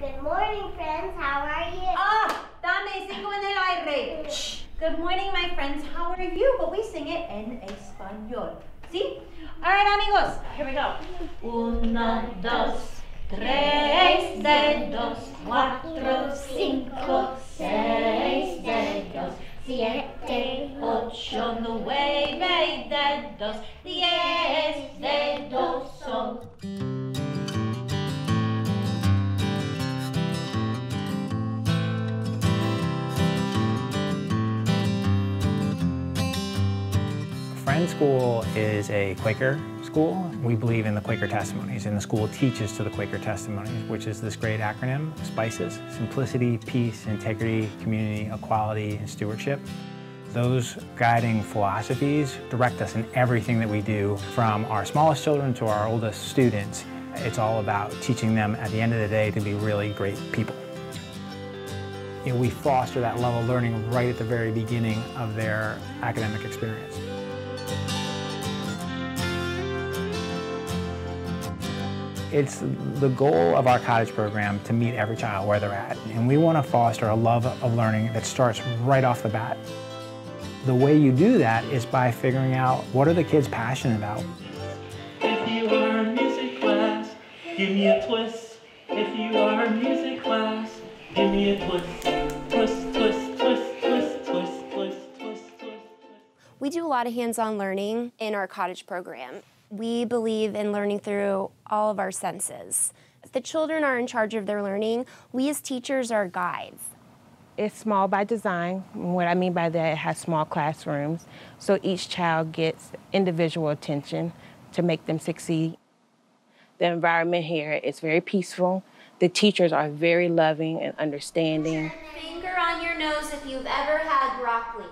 Good morning, friends. How are you? Ah, dame cinco en el aire. Good morning, my friends. How are you? But we sing it in español. See? All right, amigos. Here we go. Uno, dos, tres dedos, cuatro, cinco, seis dedos, siete, ocho, nueve dedos, diez dedos son. Friend School is a Quaker school. We believe in the Quaker testimonies, and the school teaches to the Quaker testimonies, which is this great acronym, SPICES, simplicity, peace, integrity, community, equality, and stewardship. Those guiding philosophies direct us in everything that we do, from our smallest children to our oldest students. It's all about teaching them at the end of the day to be really great people. You know, we foster that level of learning right at the very beginning of their academic experience. It's the goal of our cottage program to meet every child where they're at. And we want to foster a love of learning that starts right off the bat. The way you do that is by figuring out what are the kids passionate about. If you are music class, give me a twist. If you are music class, give me a twist. Twist, twist, twist, twist, twist, twist, twist, twist. We do a lot of hands-on learning in our cottage program. We believe in learning through all of our senses. The children are in charge of their learning. We as teachers are guides. It's small by design. What I mean by that, it has small classrooms, so each child gets individual attention to make them succeed. The environment here is very peaceful. The teachers are very loving and understanding. Finger on your nose if you've ever had broccoli.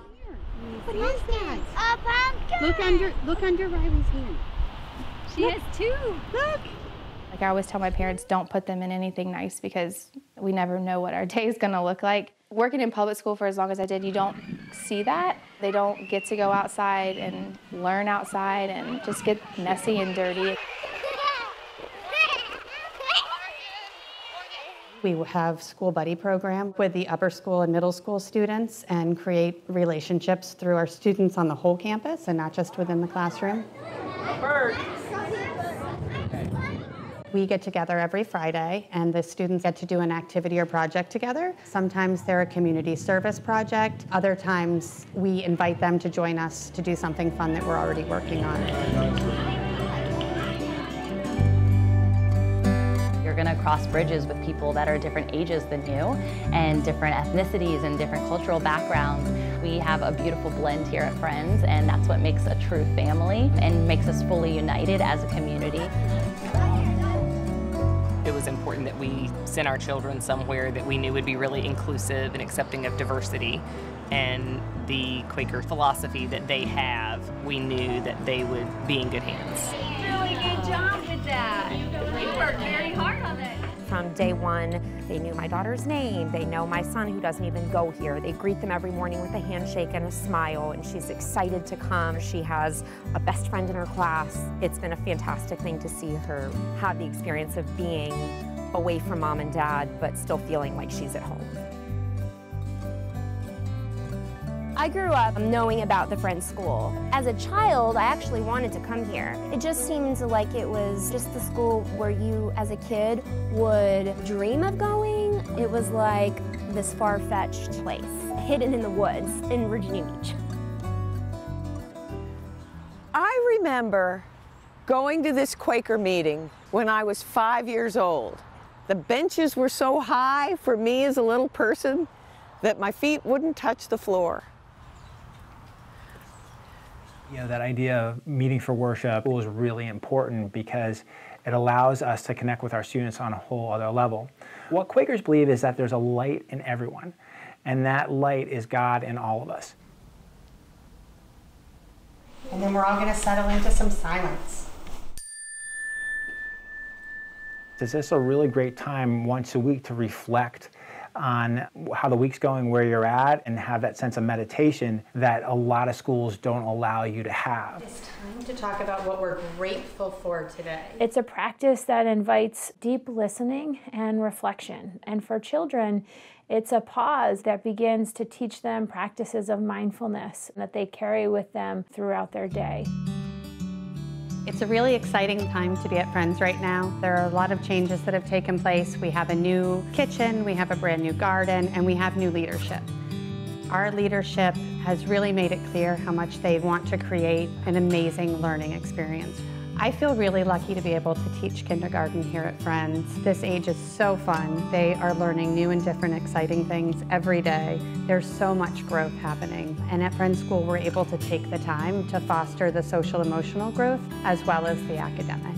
What is that? A pumpkin. Look under look under Riley's hand. She has two. Look. Like I always tell my parents, don't put them in anything nice because we never know what our day is going to look like. Working in public school for as long as I did, you don't see that. They don't get to go outside and learn outside and just get messy and dirty. We have school buddy program with the upper school and middle school students and create relationships through our students on the whole campus and not just within the classroom. We get together every Friday and the students get to do an activity or project together. Sometimes they're a community service project. Other times we invite them to join us to do something fun that we're already working on. You're going to cross bridges with people that are different ages than you and different ethnicities and different cultural backgrounds. We have a beautiful blend here at Friends, and that's what makes a true family and makes us fully united as a community. It was important that we send our children somewhere that we knew would be really inclusive and accepting of diversity. And the Quaker philosophy that they have, we knew that they would be in good hands. Really good job with that. You worked very hard. From day one, they knew my daughter's name. They know my son who doesn't even go here. They greet them every morning with a handshake and a smile, and she's excited to come. She has a best friend in her class. It's been a fantastic thing to see her have the experience of being away from mom and dad, but still feeling like she's at home. I grew up knowing about the Friends School. As a child, I actually wanted to come here. It just seemed like it was just the school where you, as a kid, would dream of going. It was like this far-fetched place, hidden in the woods in Virginia Beach. I remember going to this Quaker meeting when I was five years old. The benches were so high for me as a little person that my feet wouldn't touch the floor. You know, that idea of meeting for worship is really important because it allows us to connect with our students on a whole other level. What Quakers believe is that there's a light in everyone, and that light is God in all of us. And then we're all going to settle into some silence. It's just a really great time once a week to reflect on how the week's going, where you're at, and have that sense of meditation that a lot of schools don't allow you to have. It's time to talk about what we're grateful for today. It's a practice that invites deep listening and reflection. And for children, it's a pause that begins to teach them practices of mindfulness that they carry with them throughout their day. It's a really exciting time to be at Friends right now. There are a lot of changes that have taken place. We have a new kitchen, we have a brand new garden, and we have new leadership. Our leadership has really made it clear how much they want to create an amazing learning experience. I feel really lucky to be able to teach kindergarten here at Friends. This age is so fun. They are learning new and different exciting things every day. There's so much growth happening. And at Friends School, we're able to take the time to foster the social emotional growth as well as the academic.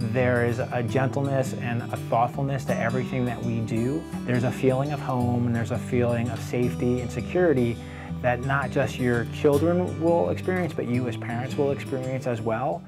There is a gentleness and a thoughtfulness to everything that we do. There's a feeling of home and there's a feeling of safety and security that not just your children will experience, but you as parents will experience as well.